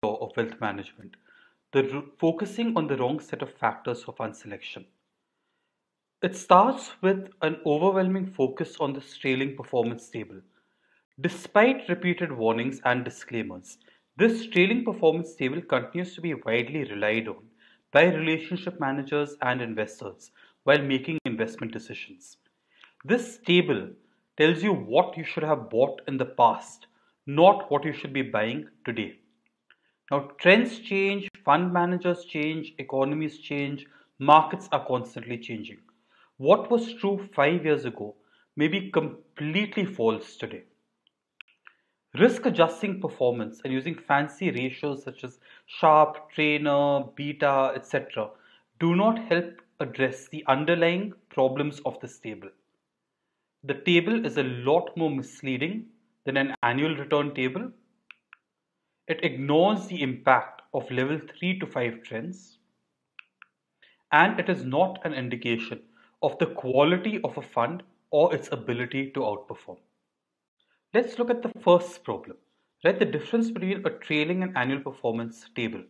flaw of wealth management, the focusing on the wrong set of factors for fund selection. It starts with an overwhelming focus on the trailing performance table. Despite repeated warnings and disclaimers, this trailing performance table continues to be widely relied on by relationship managers and investors while making investment decisions. This table tells you what you should have bought in the past, not what you should be buying today. Now, trends change, fund managers change, economies change, markets are constantly changing. What was true five years ago may be completely false today. Risk adjusting performance and using fancy ratios such as Sharpe, Treynor, Beta, etc. do not help address the underlying problems of this table. The table is a lot more misleading than an annual return table. It ignores the impact of level 3 to 5 trends and it is not an indication of the quality of a fund or its ability to outperform. Let's look at the first problem, right? The difference between a trailing and annual performance table.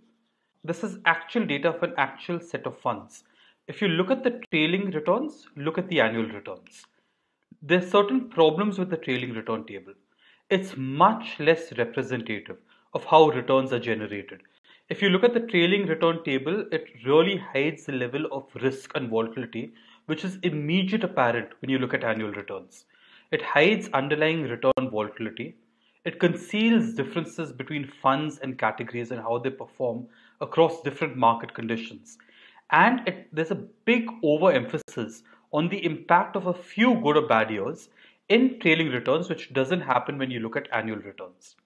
This is actual data of an actual set of funds. If you look at the trailing returns, look at the annual returns. There are certain problems with the trailing return table. It's much less representative of how returns are generated. If you look at the trailing return table, it really hides the level of risk and volatility, which is immediate apparent when you look at annual returns. It hides underlying return volatility. It conceals differences between funds and categories and how they perform across different market conditions. And it, there's a big overemphasis on the impact of a few good or bad years in trailing returns, which doesn't happen when you look at annual returns.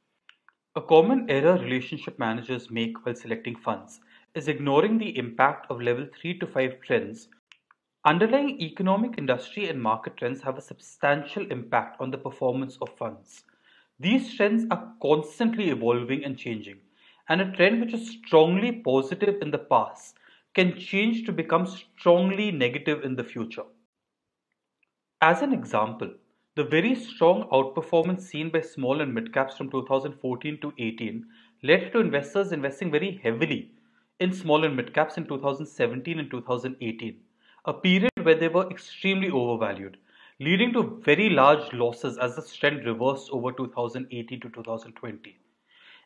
A common error relationship managers make while selecting funds is ignoring the impact of level 3 to 5 trends Underlying economic, industry, and market trends have a substantial impact on the performance of funds. These trends are constantly evolving and changing, and a trend which is strongly positive in the past can change to become strongly negative in the future. As an example, the very strong outperformance seen by small and mid caps from 2014 to 18 led to investors investing very heavily in small and mid caps in 2017 and 2018 a period where they were extremely overvalued, leading to very large losses as the trend reversed over 2018 to 2020.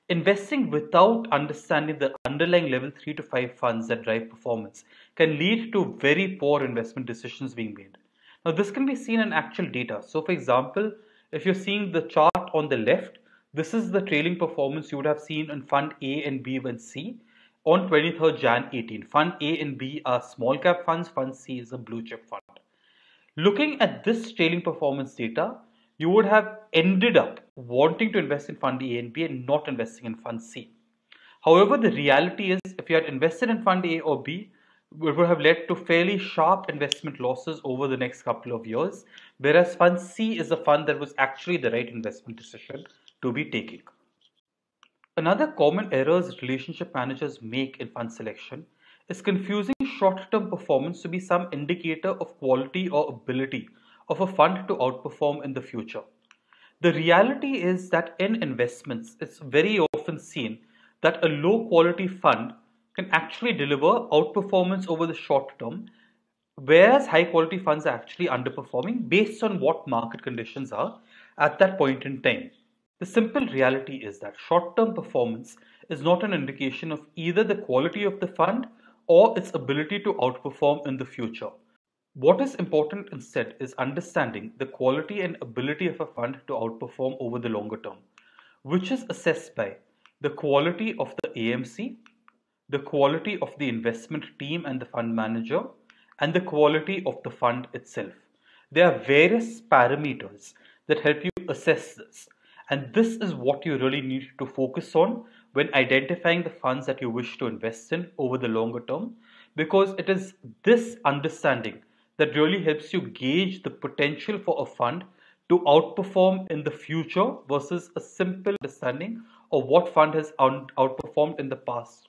Investing without understanding the underlying level 3 to 5 funds that drive performance can lead to very poor investment decisions being made. Now, this can be seen in actual data. So, for example, if you're seeing the chart on the left, this is the trailing performance you would have seen in Fund A and B and C on 23rd Jan 18. Fund A and B are small cap funds, Fund C is a blue chip fund. Looking at this trailing performance data, you would have ended up wanting to invest in Fund A and B and not investing in Fund C. However, the reality is if you had invested in Fund A or B, would have led to fairly sharp investment losses over the next couple of years, whereas Fund C is a fund that was actually the right investment decision to be taking. Another common errors relationship managers make in fund selection is confusing short-term performance to be some indicator of quality or ability of a fund to outperform in the future. The reality is that in investments, it's very often seen that a low quality fund can actually deliver outperformance over the short term, whereas high quality funds are actually underperforming based on what market conditions are at that point in time. The simple reality is that short-term performance is not an indication of either the quality of the fund or its ability to outperform in the future. What is important instead is understanding the quality and ability of a fund to outperform over the longer term, which is assessed by the quality of the AMC, the quality of the investment team and the fund manager, and the quality of the fund itself. There are various parameters that help you assess this and this is what you really need to focus on when identifying the funds that you wish to invest in over the longer term because it is this understanding that really helps you gauge the potential for a fund to outperform in the future versus a simple understanding of what fund has outperformed in the past.